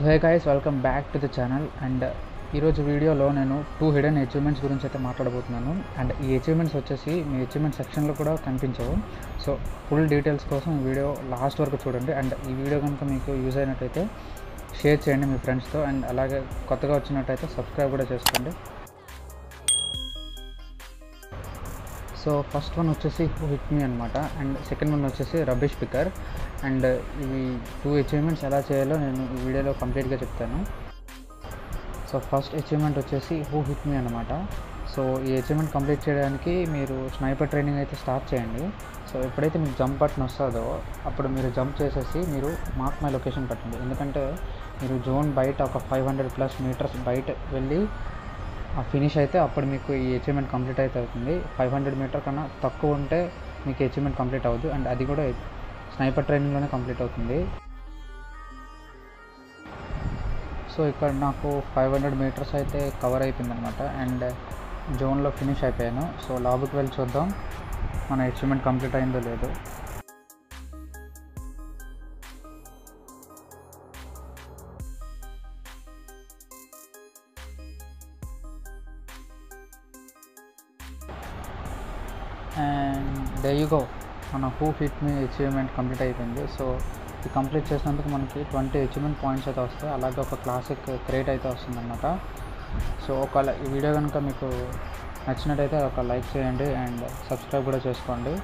So hey guys welcome back to the channel and ఈరోజు వీడియోలో నేను టూ హిడెన్ అచీవ్మెంట్స్ గురించి అయితే మాట్లాడబోతున్నాను. అండ్ ఈ అచీవ్మెంట్స్ వచ్చేసి మీ అచీవ్మెంట్ సెక్షన్లో కూడా కనిపించవు. సో ఫుల్ డీటెయిల్స్ కోసం ఈ వీడియో లాస్ట్ వరకు చూడండి. అండ్ ఈ వీడియో కనుక మీకు యూజ్ అయినట్టయితే షేర్ చేయండి మీ ఫ్రెండ్స్తో అండ్ అలాగే కొత్తగా వచ్చినట్టయితే సబ్స్క్రైబ్ కూడా చేసుకోండి. సో ఫస్ట్ వన్ వచ్చేసి హూ హిట్ మీ అనమాట అండ్ సెకండ్ వన్ వచ్చేసి రబ్బిష్ పికర్. అండ్ ఇవి టూ అచీవ్మెంట్స్ ఎలా చేయాలో నేను ఈ వీడియోలో కంప్లీట్గా చెప్తాను. సో ఫస్ట్ అచీవ్మెంట్ వచ్చేసి హూ హిట్ మీ అనమాట సో ఈ అచీవ్మెంట్ కంప్లీట్ చేయడానికి మీరు స్నైపర్ ట్రైనింగ్ అయితే స్టార్ట్ చేయండి. సో ఎప్పుడైతే మీకు జంప్ బటన్ వస్తుందో అప్పుడు మీరు జంప్ చేసేసి మీరు మార్క్ మై లొకేషన్ పెట్టండి. ఎందుకంటే మీరు జోన్ బయట ఒక ఫైవ్ హండ్రెడ్ ప్లస్ మీటర్స్ బయట వెళ్ళి ఫినిష్ అయితే అప్పుడు మీకు ఈ అచీవ్మెంట్ కంప్లీట్ అయితే అవుతుంది. ఫైవ్ హండ్రెడ్ మీటర్ కన్నా తక్కువ ఉంటే మీకు అచీవ్మెంట్ కంప్లీట్ అవ్వదు. అండ్ అది కూడా స్నైపర్ ట్రైనింగ్లోనే కంప్లీట్ అవుతుంది. సో ఇక్కడ నాకు ఫైవ్ హండ్రెడ్ మీటర్స్ అయితే కవర్ అయిపోయింది అనమాట అండ్ జోన్లో ఫినిష్ అయిపోయాను. సో లాబుకి వెళ్ళి చూద్దాం. మన అచీవ్మెంట్ కంప్లీట్ అయిందో లేదో. అండ్ దే మన who hit me achievement complete అయిపోయింది. సో ఇది కంప్లీట్ చేసినందుకు మనకి ట్వంటీ అచీవ్మెంట్ పాయింట్స్ అయితే వస్తాయి. అలాగే ఒక క్లాసిక్ క్రియేట్ అయితే వస్తుందన్నమాట. సో ఒక ఈ వీడియో కనుక మీకు నచ్చినట్టయితే ఒక లైక్ చేయండి అండ్ సబ్స్క్రైబ్ కూడా చేసుకోండి.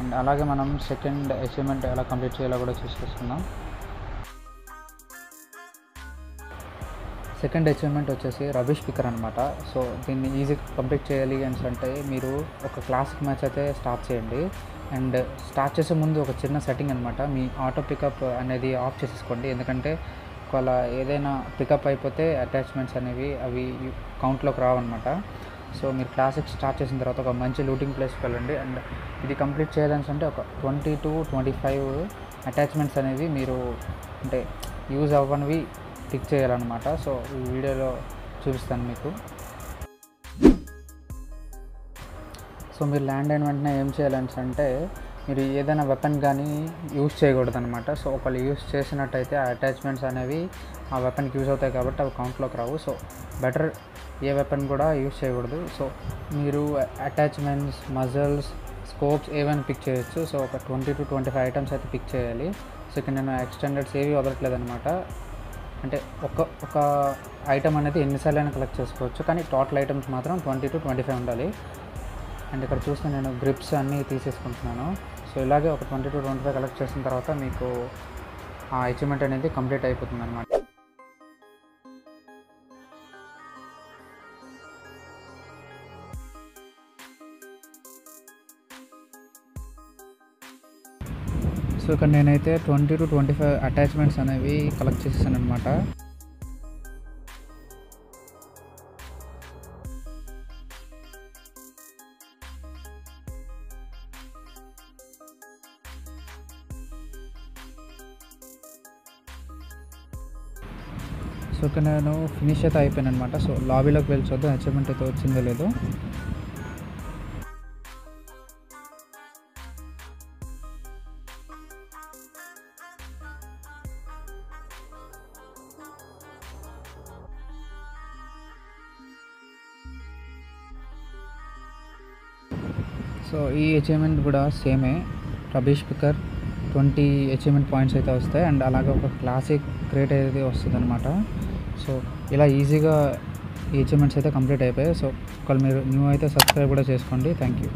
అండ్ అలాగే మనం సెకండ్ అచీవ్మెంట్ ఎలా కంప్లీట్ చేయాలో కూడా చూసుకొస్తున్నాం సెకండ్ అచీవ్మెంట్ వచ్చేసి రబీష్ పికర్ అనమాట సో దీన్ని ఈజీ కంప్లీట్ చేయాలి అని అంటే మీరు ఒక క్లాసిక్ మ్యాచ్ అయితే స్టార్ట్ చేయండి. అండ్ స్టార్ట్ చేసే ముందు ఒక చిన్న సెట్టింగ్ అనమాట మీ ఆటో పికప్ అనేది ఆఫ్ చేసేసుకోండి. ఎందుకంటే ఒకవేళ ఏదైనా పికప్ అయిపోతే అటాచ్మెంట్స్ అనేవి అవి కౌంట్లోకి రావన్నమాట సో మీరు క్లాసిక్ స్టార్ట్ చేసిన తర్వాత ఒక మంచి లూటింగ్ ప్లేస్కి వెళ్ళండి. అండ్ ఇది కంప్లీట్ చేయాలని అంటే ఒక twenty to twenty five attachments అనేవి మీరు అంటే యూజ్ అవ్వనివి టిక్ చేయాలన్నమాట. సో ఈ వీడియోలో చూపిస్తాను మీకు. సో మీరు ల్యాండ్ అయిన వెంటనే ఏం చేయాలని అంటే మీరు ఏదైనా వెపన్ కానీ యూజ్ చేయకూడదు అనమాట సో ఒకళ్ళు యూజ్ చేసినట్టయితే ఆ అటాచ్మెంట్స్ అనేవి ఆ వెపన్కి యూజ్ అవుతాయి కాబట్టి అవి కౌంట్లోకి రావు. సో బెటర్ ఏ వెపన్ కూడా యూజ్ చేయకూడదు. సో మీరు అటాచ్మెంట్స్ మజల్స్ స్కోప్స్ ఏవైనా పిక్ చేయొచ్చు. సో ఒక twenty to twenty five items అయితే పిక్ చేయాలి. సో ఇక్కడ నేను ఎక్స్టెండెడ్స్ ఏవి వదలట్లేదు అనమాట అంటే ఒక ఒక ఐటమ్ అనేది ఎన్నిసార్లు అయినా కలెక్ట్ చేసుకోవచ్చు. కానీ టోటల్ ఐటమ్స్ మాత్రం ట్వంటీ టు ట్వంటీ ఫైవ్ ఉండాలి. అండ్ ఇక్కడ చూస్తే నేను గ్రిప్స్ అన్నీ తీసేసుకుంటున్నాను. సో ఇలాగే ఒక twenty to twenty five collect చేసిన తర్వాత మీకు ఆ అచీవ్మెంట్ అనేది కంప్లీట్ అయిపోతుంది అనమాట సో ఇక్కడ నేనైతే twenty to twenty five attachments అనేవి కలెక్ట్ చేసేసాను అనమాట సో ఇక్కడ నేను ఫినిష్ అయితే అయిపోయాను అనమాట సో లాబీలోకి వెళ్ళి చూద్దాం అచీవ్మెంట్ అయితే వచ్చిందో లేదో. సో ఈ అచీవ్మెంట్ కూడా సేమే rubbish picker twenty achievement points అయితే వస్తాయి. అండ్ అలాగే ఒక క్లాసిక్ క్రియేట్ అయితే వస్తుంది అనమాట సో ఇలా ఈజీగా ఈ అచీవ్మెంట్స్ అయితే కంప్లీట్ అయిపోయాయి. సో ఒకవేళ మీరు న్యూ అయితే సబ్స్క్రైబ్ కూడా చేసుకోండి. Thank you